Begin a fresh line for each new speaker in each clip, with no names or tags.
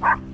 Ah!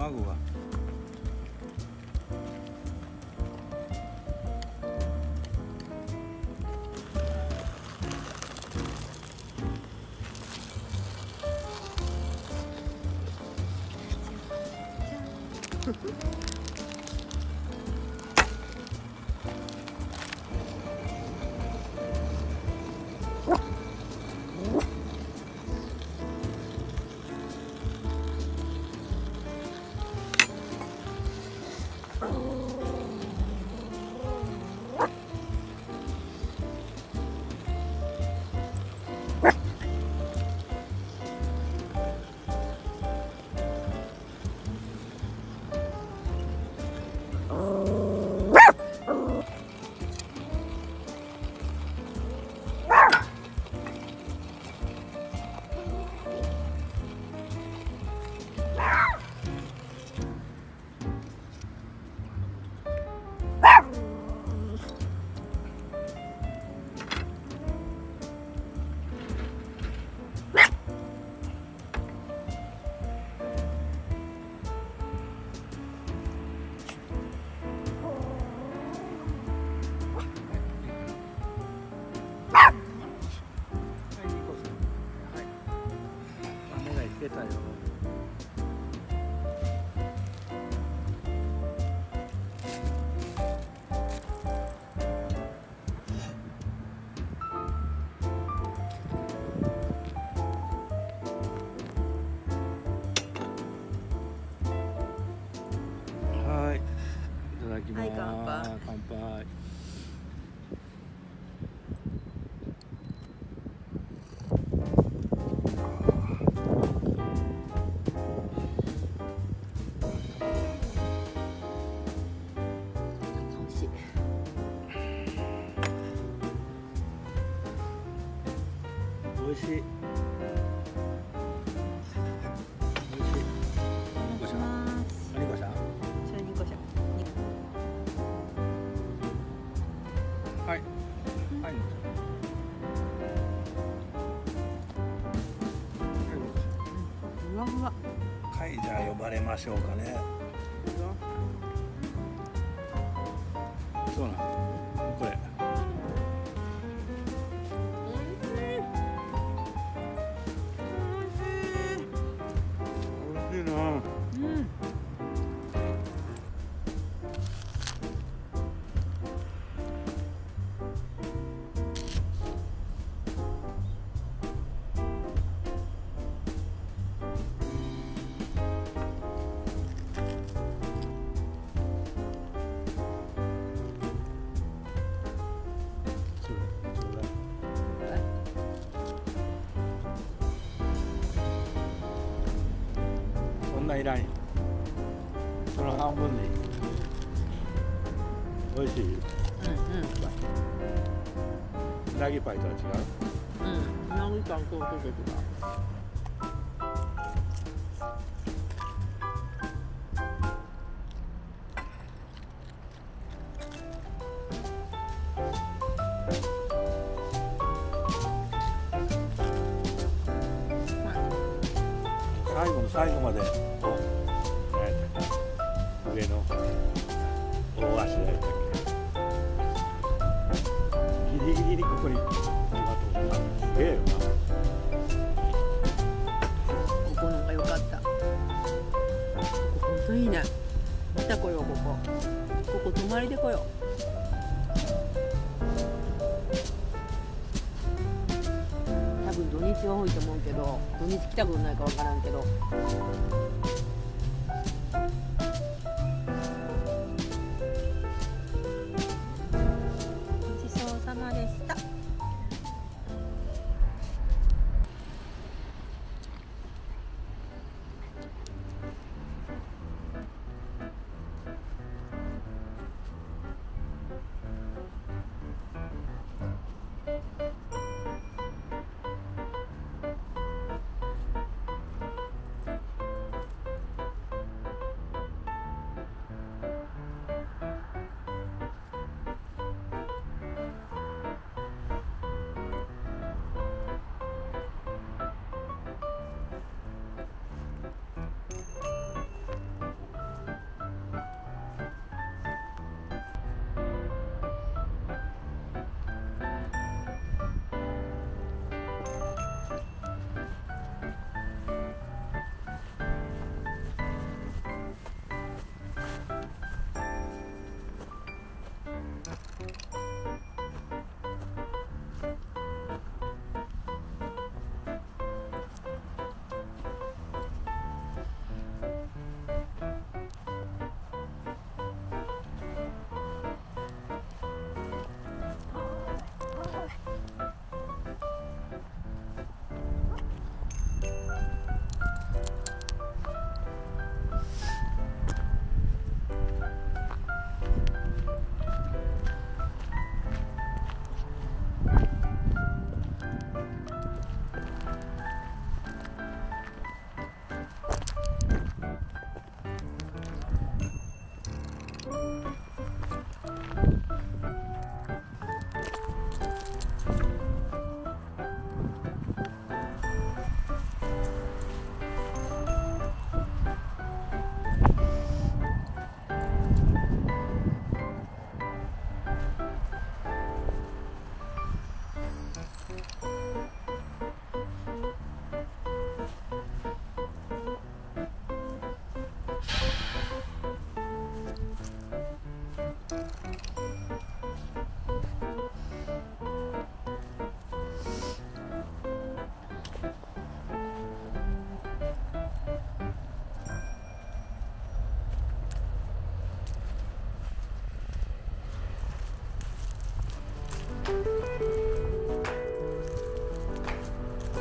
uma
Magoa. が豆がいけたよはい。いただきます、
はい乾杯ま
しょうかねそうなんこれ美味しいな
うん
そんないらんよその半分美味しい？
うん
うなぎパイとは違う？
うん。うんうなぎ感そう出てきた
最後の最後までこう上の大足やったっけギリギリここにありがとうなすげえよな。
ここのが良かった。ここ本当いいね。また来よここ。ここ泊まりで来よう。一番多いと思うけど土日来たことないかわからんけど。